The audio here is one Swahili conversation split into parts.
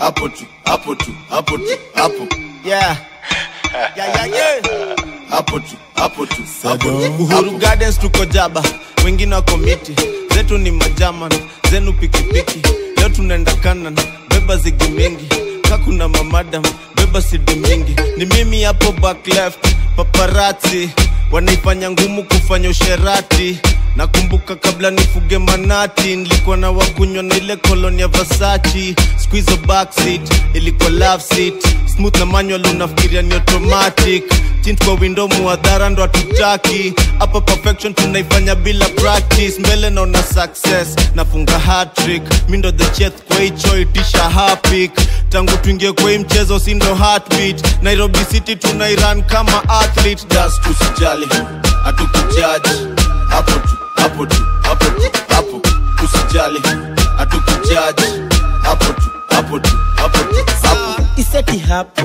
hapo tu hapo tu hapo tu hapo. Yeah. Yeah, yeah, yeah. hapo tu hapo tu hapo tu. Uhuru gardens tuko jaba wengine wako miti. Zetu ni majaman zenu pikipiki. Leo tunaenda kanan beba zigi mingi. Kakuna mamadam beba sidi mingi. Ni mimi hapo back left paparazzi. wanaifanya ngumu kufanya usherati nakumbuka kabla nifuge manati nilikuwa na wakunywa na ile koloni ya vasachi squizo backseat ilikuwa love seat. Smooth na manual unafikiria ni automatic. Tint kwa window muadhara ndo atutaki hapa perfection tunaifanya bila practice. Mbele naona success nafunga hatrick mi ndo the chef kwa hicho itisha hapik tangu tuingie kwa mchezo si ndo heartbeat. Nairobi city tunairan kama athlete. Just usijali hatukujaji. Hapo tu hapo tu hapo tu hapo. Usijali hatukujaji. Hapo tu hapo tu hapo tu hapo. Iseti hapo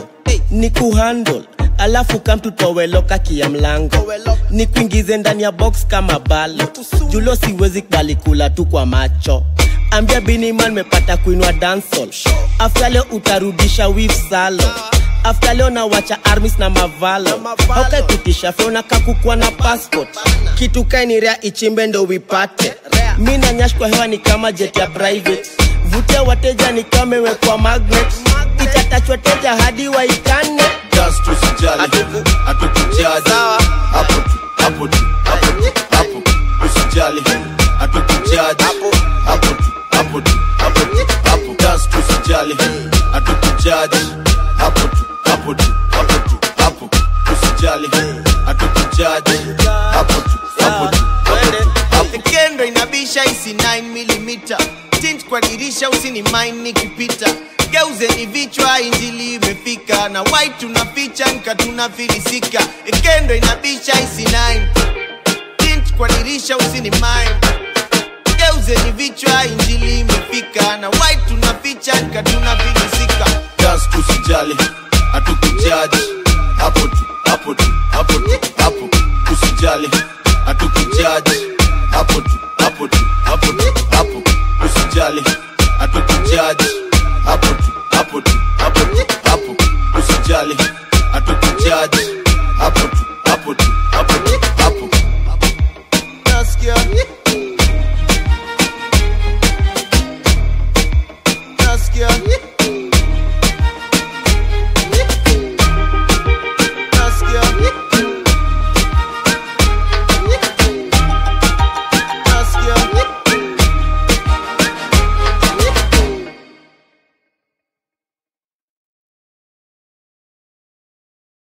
ni kuhandle. Alafu kamtutoweloka kia mlango. Ni kuingize ndani ya box kama balo. Julo siwezi kbali kula tu kwa macho. Ambia biniman mepata kuinua dansol afyale utarudisha wif salo afta leo nawacha armis na mavalo haukaikutisha feona kakukua na passport. Kitu kainirea ichimbe ndo wipate mi na nyash kwa hewa ni kama jet ya private. Vutia wateja ni kama kwa magnet. Itatachwa teja hadi waikane. Hapo tu hapo hapo usijali hatukujaji hapo tu hapo tu hapo tu. Hapo kendo inabisha isi 9 mm tint kwa dirisha usini mine nikipita. Geuzeni vichwa injili imefika. Na white tunaficha nka tunafilisika. Kendo inabisha isi 9 tint kwa dirisha usini mine. Geuzeni vichwa injili imefika. Na white tunaficha nka tunafilisika hapo tu hapo tu hapo, usijali hatukujaji. Hapo tu hapo tu hapo tu hapo, usijali hatukujaji. Hapo tu hapo tu hapo tu hapo, usijali hatukujaji.